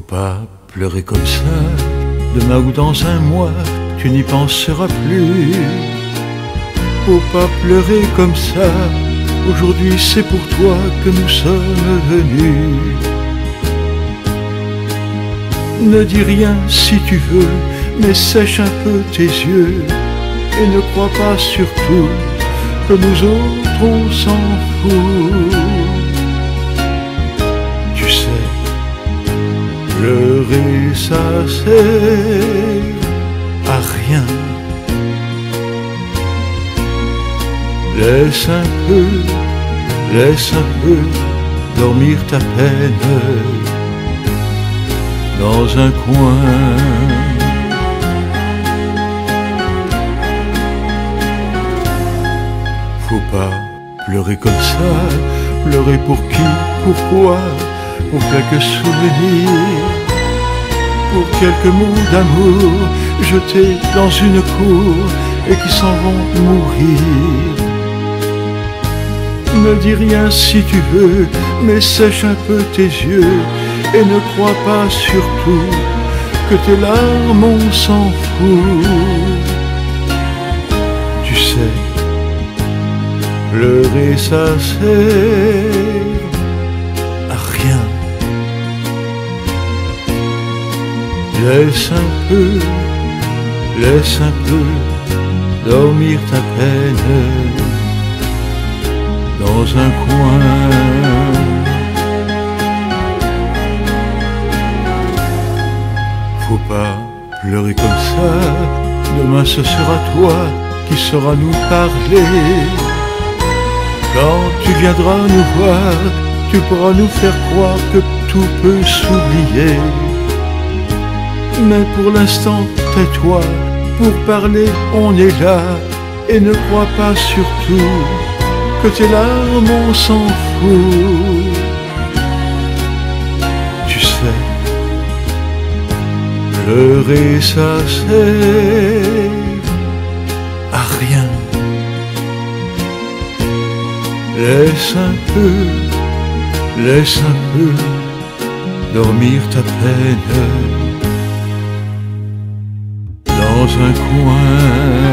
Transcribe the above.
pas pleurer comme ça, demain ou dans un mois, tu n'y penseras plus. Faut pas pleurer comme ça, aujourd'hui c'est pour toi que nous sommes venus. Ne dis rien si tu veux, mais sèche un peu tes yeux et ne crois pas surtout que nous autres on s'en fout. Pleurer ça sert à rien. Laisse un peu, laisse un peu dormir ta peine dans un coin. Faut pas pleurer comme ça, pleurer pour qui, pourquoi, pour quelques souvenirs, pour quelques mots d'amour jetés dans une cour et qui s'en vont mourir. Ne dis rien si tu veux, mais sèche un peu tes yeux et ne crois pas surtout que tes larmes on s'en fout. Tu sais, pleurer ça sert Laisse un peu, laisse un peu dormir ta peine dans un coin. Faut pas pleurer comme ça, demain ce sera toi qui sauras nous parler. Quand tu viendras nous voir, tu pourras nous faire croire que tout peut s'oublier. Mais pour l'instant, tais-toi, pour parler, on est là, et ne crois pas surtout que tes larmes, on s'en fout. Tu sais, pleurer, ça sert à rien. Laisse un peu, laisse un peu dormir ta peine un coin.